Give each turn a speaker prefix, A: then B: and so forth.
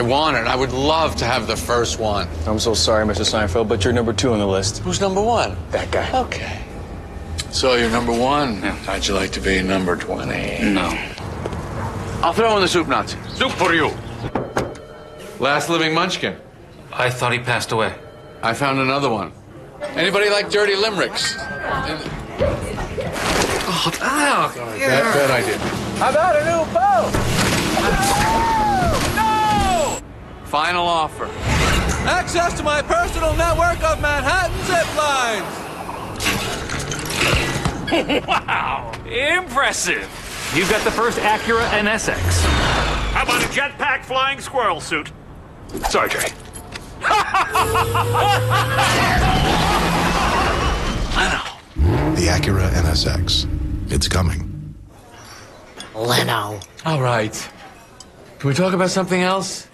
A: I want it. I would love to have the first one.
B: I'm so sorry, Mr. Seinfeld, but you're number two on the list.
A: Who's number one?
B: That guy.
A: Okay. So you're number one. How'd you like to be number 20?
C: No.
A: I'll throw in the soup Nazi.
C: Soup for you.
A: Last living munchkin.
C: I thought he passed away.
A: I found another one. Anybody like dirty limericks?
C: Oh, ah,
A: Bad, bad idea.
B: How about a new boat?
A: Final offer.
B: Access to my personal network of Manhattan zip lines.
D: Wow! Impressive! You've got the first Acura NSX. How about a jetpack flying squirrel suit? Sorry, Trey.
E: The Acura NSX. It's coming.
F: Leno.
A: All right. Can we talk about something else?